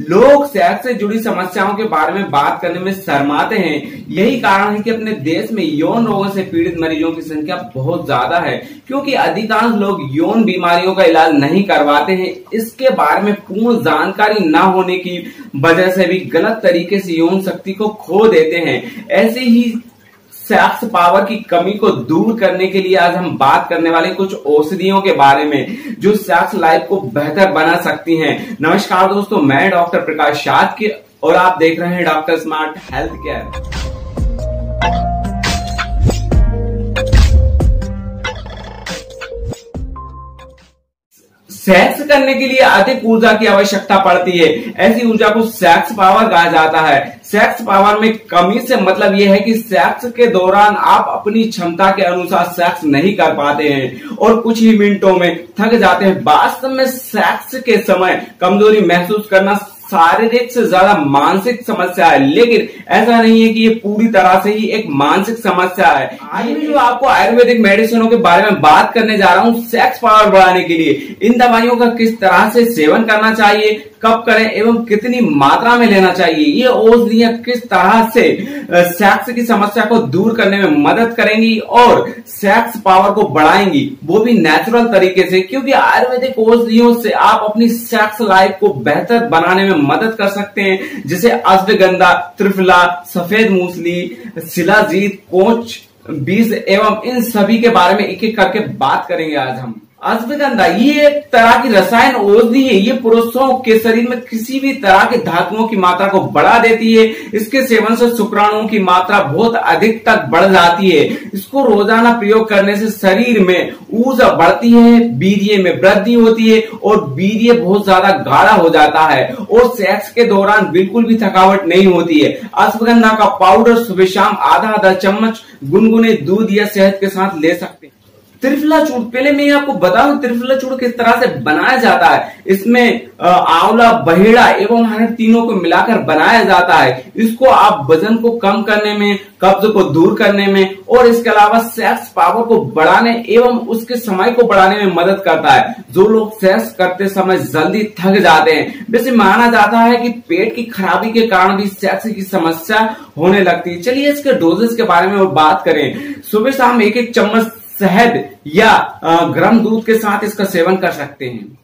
लोग सेक्स से जुड़ी समस्याओं के बारे में बात करने में शर्माते हैं। यही कारण है कि अपने देश में यौन रोगों से पीड़ित मरीजों की संख्या बहुत ज़्यादा है, क्योंकि अधिकांश लोग यौन बीमारियों का इलाज नहीं करवाते हैं। इसके बारे में पूर्ण जानकारी न होने की वजह से भी गलत तरीके से यौन शक्ति को खो देते हैं। ऐसे ही सेक्स पावर की कमी को दूर करने के लिए आज हम बात करने वाले कुछ औषधियों के बारे में, जो सेक्स लाइफ को बेहतर बना सकती हैं। नमस्कार दोस्तों, मैं डॉक्टर प्रकाश शाद के, और आप देख रहे हैं doctor smart health care. Sex करने के लिए अधिक ऊर्जा की आवश्यकता पड़ती है। ऐसी ऊर्जा को सेक्स पावर कहा जाता है। सेक्स पावर में कमी से मतलब यह है कि सेक्स के दौरान आप अपनी क्षमता के अनुसार सेक्स नहीं कर पाते हैं और कुछ ही मिनटों में थक जाते हैं। वास्तव में सेक्स के समय कमज़ोरी महसूस करना शारीरिक से ज़्यादा मानसिक समस्या है लेकिन ऐसा नहीं है कि ये पूरी तरह से ही एक मानसिक समस्या है। आज मैं जो आपको आयुर्वेदिक मेडिसिनों के बारे में बात करने जा रहा हूँ सेक्स पावर बढ़ाने के लिए इन दवाइयों का किस तरह से सेवन करना चाहिए कब करें एवं कितनी मात्रा में लेना चाहिए ये औषधियाँ किस तरह से सेक्स की समस्या को दूर करने में मदद करेंगी और सेक्स पावर को बढ़ाएँगी वो भी नेचुरल तरीके से क्योंकि आयुर्वेदिक औषधियों से आप अपनी सेक्स लाइफ को बेहतर बनाने में मदद कर सकते हैं। जैसे अश्वगंधा, त्रिफला, सफ़ेद मूसली शिलाजीत कोच, बीज एवं इन सभी के बारे में एक एक करके बात करेंगे आज हम। अश्वगंधा ये एक तरह की रसायन औषधि है, ये पुरुषों के शरीर में किसी भी तरह के धातुओं की मात्रा को बढ़ा देती है, इसके सेवन से शुक्राणुओं की मात्रा बहुत अधिक तक बढ़ जाती है। इसको रोज़ाना प्रयोग करने से शरीर में ऊर्जा बढ़ती है वीर्य में वृद्धि होती है और वीर्य बहुत ज़्यादा गाढ़ा हो जाता है और सेक्स के दौरान बिल्कुल भी थकावट नहीं होती है। अश्वगंधा का पाउडर सुबह शाम आधा आधा चम्मच गुनगुने दूध या शहद के साथ ले सकते हैं। त्रिफला चूड़ पहले मैं आपको बताऊँ त्रिफला चूड़ किस तरह से बनाया जाता है। इसमें आंवला, बहेड़ा एवं हरे तीनों को मिलाकर बनाया जाता है। इसको आप वज़न को कम करने में, कब्ज को दूर करने में और इसके अलावा सेक्स पावर को बढ़ाने एवं उसके समय को बढ़ाने में मदद करता है। जो लोग सेक्स करते समय जल्दी थक जाते हैं, वैसे माना जाता है कि पेट की खराबी के कारण भी सेक्स की समस्या होने लगती है। चलिए इसके डोजेस के बारे में बात करें। सुबह शाम एक एक चम्मच शहद या गर्म दूध के साथ इसका सेवन कर सकते हैं।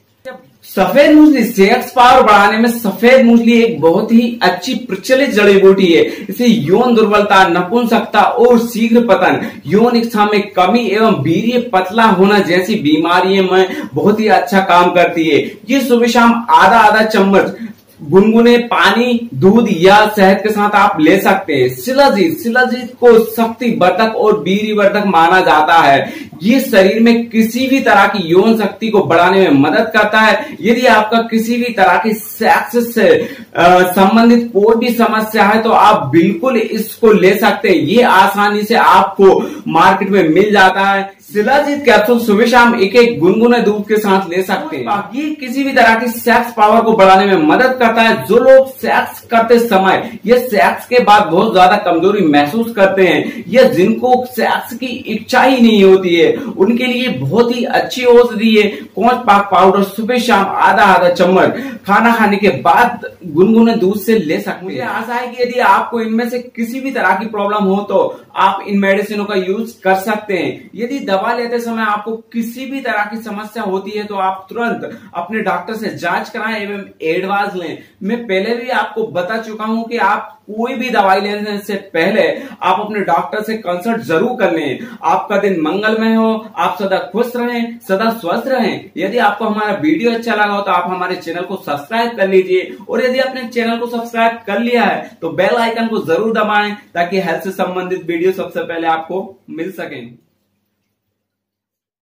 सफ़ेद मूसली सेक्स पावर बढ़ाने में सफ़ेद मूसली एक बहुत ही अच्छी प्रचलित जड़ी बूटी है। इसे यौन दुर्बलता, नपुंसकता और शीघ्र पतन, यौन इच्छा में कमी एवं वीर्य पतला होना जैसी बीमारियों में बहुत ही अच्छा काम करती है। ये सुबह शाम आधा आधा चम्मच गुनगुने पानी, दूध या शहद के साथ आप ले सकते हैं। शिलाजीत शिलाजीत को शक्ति वर्धक और वीर वर्धक माना जाता है। ये शरीर में किसी भी तरह की यौन शक्ति को बढ़ाने में मदद करता है। यदि आपका किसी भी तरह की सेक्स से संबंधित कोई भी समस्या है तो आप बिल्कुल इसको ले सकते हैं। ये आसानी से आपको मार्केट में मिल जाता है। शिलाजीत कैप्सूल सुबह शाम एक एक गुनगुने दूध के साथ ले सकते हैं। ये किसी भी तरह की सेक्स पावर को बढ़ाने में मदद करता है। जो लोग सेक्स करते समय, ये सेक्स के बाद बहुत ज़्यादा कमज़ोरी महसूस करते हैं। ये जिनको सेक्स की इच्छा ही नहीं होती है, उनके लिए बहुत ही अच्छी औषधि है। कौन पाक पाउडर सुबह शाम आधा आधा चम्मच। खाना खाने के बाद गुनगुने दूध से ले सकते मुझे आशा है कि यदि आपको इनमें से किसी भी तरह की प्रॉब्लम हो तो आप इन मेडिसिनों का यूज़ कर सकते हैं। यदि दवा लेते समय आपको किसी भी तरह की समस्या होती है तो आप तुरंत अपने डॉक्टर से जाँच कराएँ एवं एडवाइस लें। मैं पहले भी आपको बता चुका हूँ कि आप कोई भी दवाई लेने से पहले आप अपने डॉक्टर से कंसल्ट ज़रूर कर लें। आपका दिन मंगलमय हो आप सदा खुश रहें सदा स्वस्थ रहें। यदि आपको हमारा वीडियो अच्छा लगा हो तो आप हमारे चैनल को सब्सक्राइब कर लीजिए और यदि आपने चैनल को सब्सक्राइब कर लिया है तो बेल आइकन को ज़रूर दबाएँ ताकि हेल्थ से संबंधित वीडियो सबसे पहले आपको मिल सके।